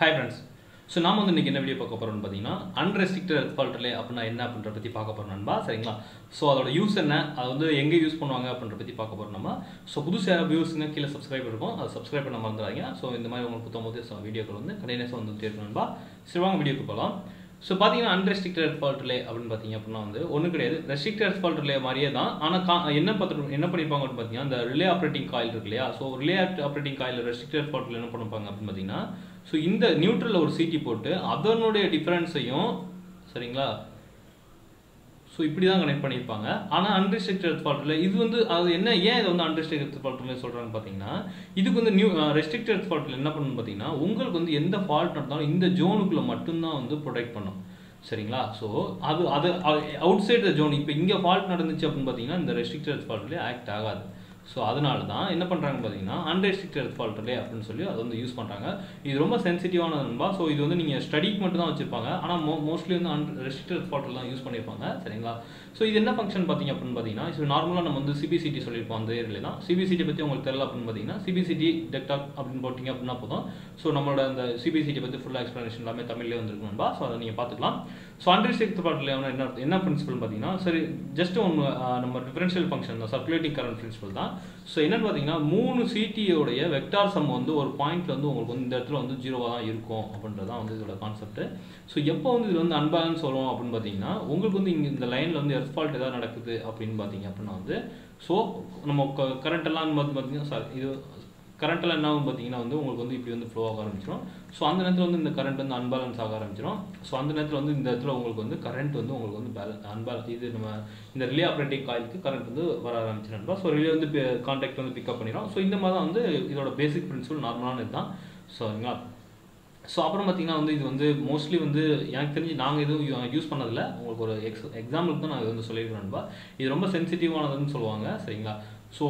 Hi friends so நாம் வந்து இன்றைக்கி என்ன வீடியோ பார்க்க போகிறோம்னு பார்த்தீங்கன்னா அன்ரெஸ்ட்ரிக்டட் ஃபால்ட் ரிலே அப்படின்னா என்ன அப்படின்ற பற்றி பார்க்க போகிறோம் நண்பா சரிங்களா? ஸோ அதோட யூஸ் என்ன அது வந்து எங்கே யூஸ் பண்ணுவாங்க அப்படின்ற பற்றி பார்க்க போகிறோம் நம்ம. ஸோ புதுசாக வியூஸ்ங்க கீழே சப்ஸ்கிரைப் இருக்கும். அதை சப்ஸ்கிரைப் பண்ண மறந்துடாதீங்க. ஸோ இந்த மாதிரி உங்களுக்கு புத்தம் போது வீடியோக்கள் வந்து கண்டினியூஸாக வந்து இருக்கும் நண்பா. சரி வாங்க வீடியோக்கு போகலாம் ஸோ பார்த்தீங்கன்னா அன்ரெஸ்ட்ரிக்டட் ஃபால்ட் ரிலே அப்படின்னு பார்த்தீங்க அப்படின்னா வந்து ஒன்றும் கிடையாது. ரெஸ்ட்ரிக்டட் ஃபால்ட் ரிலே மாதிரியே தான். ஆனால் கா என்ன பார்த்து என்ன பண்ணியிருப்பாங்க அப்படின்னு பார்த்தீங்கன்னா அந்த ரிலே ஆப்ரேட்டிங் காயில் இருக்கு இல்லையா? So relay operating coil restricted ஃபால்ட்டில் என்ன பண்ணிருப்பாங்க அப்படின்னு பார்த்தீங்கன்னா ஸோ இந்த நியூட்ரலில் ஒரு சீட்டி போட்டு அதனுடைய டிஃப்ரென்ஸையும் சரிங்களா? ஸோ இப்படி தான் கனெக்ட் பண்ணியிருப்பாங்க ஆனால் அன்ரெஸ்ட்ரிக்டட் ஃபால்ட்டில் இது வந்து அது என்ன ஏன் இதை வந்து அன்ரெஸ்ட்ரிக்டட் ஃபால்ட்டில் சொல்கிறான்னு பார்த்தீங்கன்னா இதுக்கு வந்து நியூ ரெஸ்ட்ரிக்டட் ஃபால்ட்டில் என்ன பண்ணணும்னு பார்த்தீங்கன்னா உங்களுக்கு வந்து எந்த ஃபால்ட் நடந்தாலும் இந்த ஜோனுக்குள்ளே மட்டும்தான் வந்து ப்ரொடெக்ட் பண்ணும். சரிங்களா? ஸோ அது அது அவுட் சைட் த ஜோன் இப்போ இங்கே ஃபால்ட் நடந்துச்சு அப்படின்னு பார்த்தீங்கன்னா இந்த ரெஸ்ட்ரிக்டட் ஃபால்ட்லேயே ஆக்ட் ஆகாது. ஸோ அதனால தான் என்ன பண்ணுறாங்க பார்த்தீங்கன்னா அன்ரெஸ்ட்ரிக்டட் ஃபால்ட் ரிலே அப்படின்னு சொல்லி அதை வந்து யூஸ் பண்ணுறாங்க இது ரொம்ப சென்சிட்டிவான நண்பா ஸோ இது வந்து நீங்கள் ஸ்டடிக்கு மட்டும் தான் வச்சிருப்பாங்க. ஆனால் மோ மோஸ்ட்லி வந்து அன்ரெஸ்ட்ரிக்டட் ஃபால்ட்டில் தான் யூஸ் பண்ணியிருப்பாங்க சரிங்களா? ஸோ இது என்ன ஃபங்க்ஷன் பார்த்தீங்க அப்படின்னு பார்த்தீங்கன்னா ஸோ நார்மலாக நம்ம வந்து சிபிசிடி சொல்லியிருப்போம் அந்த ஏரியில் தான். சிபிசிடி பற்றி உங்களுக்கு தெரியல அப்படின்னு பார்த்தீங்கன்னா சிபிசிடி டெக்டாக் அப்படின்னு போட்டிங்க அப்படின்னா போதும். ஸோ நம்மளோட அந்த சிபிசிடி பற்றி ஃபுல்லாக எக்ஸ்ப்ளனேஷன் எல்லாமே தமிழ்லேயே வந்துருக்கு நண்பா. ஸோ அதை நீங்கள் பார்த்துக்கலாம் ஸோ அன்ரெஸ்ட்ரிக்ட் ஃபால்ட்டில் என்ன என்ன பிரின்சிபல் பார்த்தீங்கன்னா சரி ஜஸ்ட் ஒன்று நம்ம டிஃபரன்ஷியல் ஃபங்க்ஷன் தான் சர்க்குலேட்டிங் கரண்ட் பிரின்சிபல் தான். ஸோ என்னென்னு பார்த்தீங்கன்னா மூணு சிடியோடைய வெக்டார் சம் வந்து ஒரு பாயிண்ட்ல வந்து உங்களுக்கு வந்து இந்த இடத்துல வந்து ஜீரோவாக தான் இருக்கும் அப்படின்றது தான் வந்து இதோட கான்செப்ட் ஸோ எப்போ வந்து இது வந்து அன்பேலன்ஸ் வரும் அப்படின்னு பார்த்தீங்கன்னா உங்களுக்கு வந்து இங்கே இந்த லைனில் வந்து எர்ஃபால்ட் ஏதாவது நடக்குது அப்படின்னு பார்த்தீங்க அப்படின்னா வந்து ஸோ நம்ம கரண்ட் எல்லாம் வந்து பார்த்தீங்கன்னா சார் இது கரண்ட்டில் என்ன ஆகும் பார்த்தீங்கன்னா வந்து உங்களுக்கு வந்து இப்படி வந்து ஃப்ளோ ஆக ஆரம்பிச்சிடும் ஸோ அந்த நேரத்தில் வந்து இந்த கரண்ட் வந்து அன்பேலன்ஸ் ஆக ஆரம்பிச்சிடும் ஸோ அந்த நேரத்தில் வந்து இந்த இடத்துல உங்களுக்கு வந்து கரண்ட் வந்து உங்களுக்கு வந்து பேலன்ஸ் அன்பேலன்ஸ் இது நம்ம இந்த ரிலே ஆப்ரேட்டிங் காயிலுக்கு கரண்ட் வந்து வர ஆரம்பிச்சிருந்தா ஸோ ரிலே வந்து கான்டாக்ட் வந்து பிக்கப் பண்ணிடும் ஸோ இந்த மாதிரி தான் வந்து இதோட பேசிக் பிரின்சிபல் நார்மலான இதுதான் சரிங்களா? ஸோ அப்புறம் பார்த்தீங்கன்னா வந்து இது வந்து மோஸ்ட்லி வந்து எனக்கு தெரிஞ்சு நாங்கள் எதுவும் யூஸ் பண்ணதில்ல. உங்களுக்கு ஒரு எக்ஸ் எக்ஸாம்பிளுக்கு தான் நான் இது வந்து சொல்லியிருக்கிறேன்பா நண்பா. இது ரொம்ப சென்சிட்டிவானதுன்னு சொல்லுவாங்க. சரிங்களா? ஸோ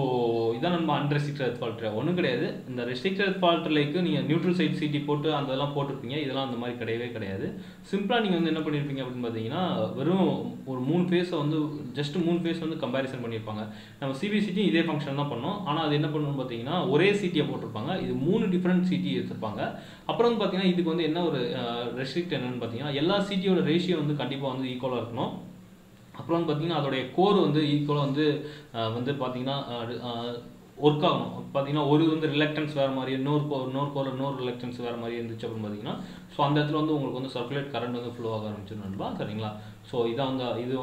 இதான் நம்ம அன்ரெஸ்ட்ரிக்டட் ஃபால்ட் ஒன்றும் கிடையாது. இந்த ரெஸ்ட்ரிக்டட் ஃபால்ட் லைக்கு நீங்கள் நியூட்ரல் சைட் சிட்டி போட்டு அந்த இதெல்லாம் போட்டிருப்பீங்க. இதெல்லாம் அந்த மாதிரி கிடையவே கிடையாது. சிம்பிளாக நீங்கள் வந்து என்ன பண்ணியிருப்பீங்க அப்படின்னு பார்த்தீங்கன்னா வெறும் ஒரு மூணு ஃபேஸை வந்து ஜஸ்ட் மூணு ஃபேஸ் வந்து கம்பேரிசன் பண்ணியிருப்பாங்க நம்ம சிபிசிட்டி இதே ஃபங்க்ஷன் தான் பண்ணோம். ஆனால் அது என்ன பண்ணணும்னு பார்த்தீங்கன்னா ஒரே சிட்டியை போட்டிருப்பாங்க. இது மூணு டிஃப்ரெண்ட் சிட்டி எடுத்திருப்பாங்க. அப்புறம் வந்து பார்த்தீங்கன்னா இதுக்கு வந்து என்ன ஒரு ரெஸ்ட்ரிக்ட் என்னன்னு பார்த்தீங்கன்னா எல்லா சிட்டியோட ரேஷியோ வந்து கண்டிப்பாக வந்து ஈக்குவலாக இருக்கணும். அப்புறம் வந்து பார்த்தீங்கன்னா அதோடைய கோர் வந்து ஈக்குவலாக வந்து வந்து பார்த்தீங்கன்னா ஒர்க் ஆகணும். பார்த்தீங்கன்னா ஒரு வந்து ரிலக்டன்ஸ் வேறு மாதிரி இன்னொரு கோ இன்னொரு கோர் இன்னொரு ரிலக்டன்ஸ் வேறு மாதிரி இருந்துச்சு அப்படின்னு பார்த்தீங்கன்னா ஸோ அந்த இடத்துல வந்து உங்களுக்கு வந்து சர்க்குலேட் கரண்ட் வந்து ஃப்ளோ ஆக ஆரம்பிச்சிடணும்பா சரிங்களா? ஸோ இதான் வந்து இது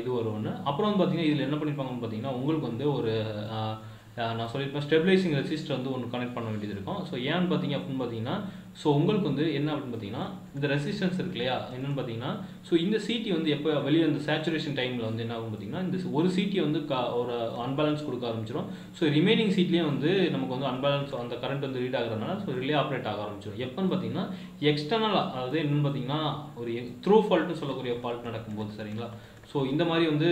இது ஒரு ஒன்று அப்புறம் வந்து பார்த்தீங்கன்னா இதில் என்ன பண்ணியிருப்பாங்கன்னு பார்த்தீங்கன்னா உங்களுக்கு வந்து ஒரு நான் சொல்லியிருப்பேன் ஸ்டெபிலைசிங் ரெசிஸ்டர் வந்து ஒன்று கனெக்ட் பண்ண வேண்டியது இருக்கும். ஸோ ஏன்னு பார்த்தீங்க அப்படின்னு பார்த்தீங்கன்னா ஸோ உங்களுக்கு வந்து என்ன அப்படின்னு பார்த்தீங்கன்னா இந்த ரெசிஸ்டன்ஸ் இருக்கு இல்லையா? என்னென்னு பார்த்தீங்கன்னா ஸோ இந்த சிடி வந்து எப்போ வெளியே இந்த சேச்சுரேஷன் டைமில் வந்து என்ன ஆகும் பார்த்தீங்கன்னா இந்த ஒரு சீட்டியை வந்து ஒரு அன்பேலன்ஸ் கொடுக்க ஆரம்பிச்சிடும் ஸோ ரிமைனிங் சீட்லேயே வந்து நமக்கு வந்து அன்பேலன்ஸ் அந்த கரண்ட் வந்து ரீட் ஆகிறதுனால ஸோ ரிலே ஆப்ரேட் ஆக ஆரம்பிச்சிடும் எப்போன்னு பார்த்தீங்கன்னா எக்ஸ்டர்னல் அதாவது என்னென்னு பார்த்தீங்கன்னா ஒரு த்ரூ ஃபால்ட்னு சொல்லக்கூடிய ஃபால்ட் நடக்கும்போது சரிங்களா? ஸோ இந்த மாதிரி வந்து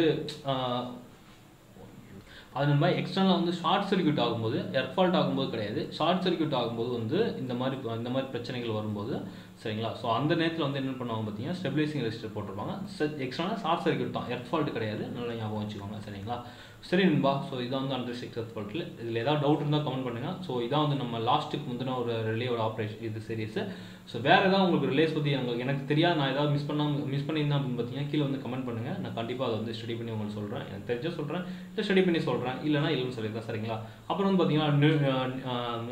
அது நம்ம எக்ஸ்டர்னலாக வந்து ஷார்ட் சர்க்கியூட் ஆகும்போது எர்ஃபால்ட் ஆகும்போது கிடையாது. ஷார்ட் சர்க்கியூட் ஆகும்போது வந்து இந்த மாதிரி இந்த மாதிரி பிரச்சனைகள் வரும்போது சரிங்களா? ஸோ அந்த நேரத்தில் வந்து என்ன பண்ணுவாங்க பார்த்தீங்கன்னா ஸ்டெபிலைசிங் ரெஜிஸ்டர் போட்டிருப்பாங்க. எக்ஸ்ட்ரா ஷார்ட் சர்க்கியூட் தான். எர்த் ஃபால்ட் கிடையாது. நல்லா ஞாபகம் வச்சுக்கோங்க சரிங்களா? சரி நண்பா. ஸோ இதான் வந்து அண்டர் சிக்ஸ் எர்த் ஃபால்ட்டில் இதில் ஏதாவது டவுட் இருந்தால் கமெண்ட் பண்ணுங்கள் ஸோ இதான் வந்து நம்ம லாஸ்ட்டுக்கு முந்தின ஒரு ரிலேயோட ஆப்ரேஷன் இது சீரியஸ் ஸோ வேறு ஏதாவது உங்களுக்கு ரிலேஸ் பற்றி எனக்கு எனக்கு தெரியாது. நான் ஏதாவது மிஸ் பண்ணாமல் மிஸ் பண்ணியிருந்தேன் அப்படின்னு பார்த்தீங்கன்னா கீழே வந்து கமெண்ட் பண்ணுங்கள் நான் கண்டிப்பாக அதை வந்து ஸ்டடி பண்ணி உங்களுக்கு சொல்கிறேன் எனக்கு தெரிஞ்ச சொல்கிறேன் இல்லை ஸ்டடி பண்ணி சொல்கிறேன் இல்லைனா இல்லைன்னு சொல்லியிருக்கேன் சரிங்களா? அப்புறம் வந்து பார்த்தீங்கன்னா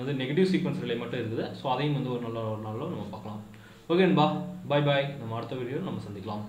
வந்து நெகட்டிவ் சீக்வன்ஸ் ரிலே மட்டும் இருக்குது ஸோ அதையும் வந்து ஒரு நல்ல ஒரு நாளில் நம்ம பார்க்கலாம். ஓகேன்பா. பாய் பாய் நம்ம அடுத்த வீடியோ நம்ம சந்திக்கலாம்.